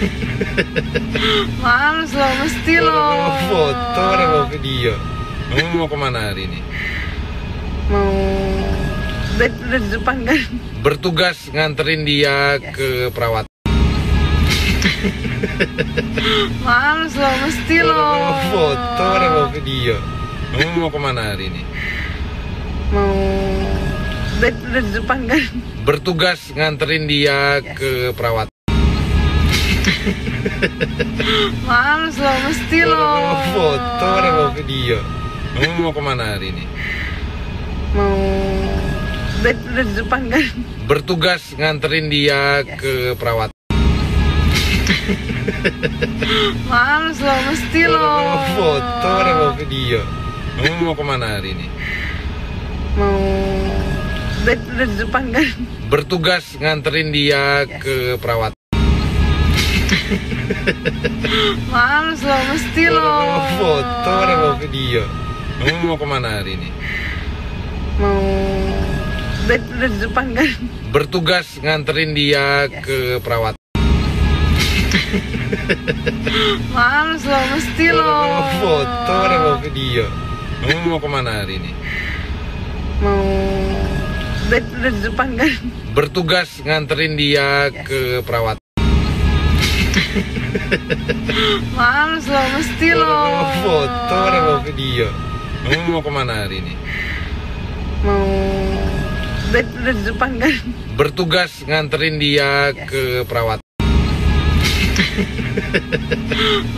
Males lo, mesti lo. Mau foto mau video. Kamu mau ke mana hari ini? Mau dari, depan kan? Bertugas nganterin dia ke perawat. Males lo, mesti lo. Mau foto mau video. Kamu mau ke mana hari ini? Mau dari, dari depan kan? Bertugas nganterin dia ke perawat. Males lo, mesti lo. Mau foto mau video. Kamu mau ke mana hari ini? Mau dari, depan kan? Bertugas nganterin dia ke perawat. Males lo, mesti lo. Mau foto ada mau video. Kamu mau ke mana hari ini? Mau dari, depan kan? Bertugas nganterin dia ke perawat. Males lo, mesti lo. Mau foto mau video. Kamu mau ke mana hari ini? Mau dari, depan kan? Bertugas nganterin dia ke perawat. Males lo, mesti lo. Mau foto mau video. Kamu mau ke mana hari ini? Mau dari, dari depan kan? Bertugas nganterin dia ke perawat. Males lo, mesti lo. Mau foto ada mau video. Kamu mau ke mana hari ini? Mau dari, dari depan kan? Bertugas nganterin dia ke perawat.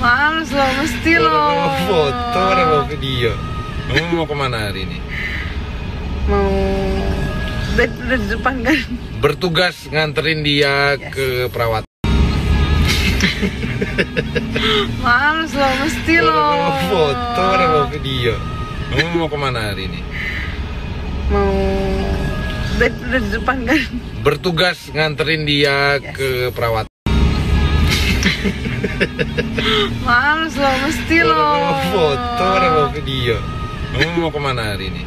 Males lo, mesti lo. Mau foto ada mau video. Kamu mau ke mana hari ini? Mau dari, dari depan kan? Bertugas nganterin dia ke perawat. Males lo, mesti lo. Mau foto ada mau video. Kamu mau ke mana hari ini? Mau dari, depan kan? Bertugas nganterin dia ke perawat. Males lo, mesti lo. Mau foto ada mau video. Kamu mau ke mana hari ini?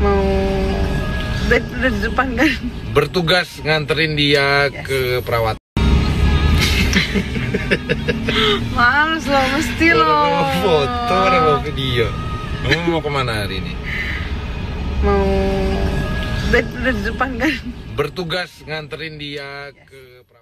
Mau dari, depan kan? Bertugas nganterin dia ke perawat. Males lo, mesti lo. Mau foto ada mau video. Kamu mau ke mana hari ini? Mau dari, depan kan? Bertugas nganterin dia ke perawat.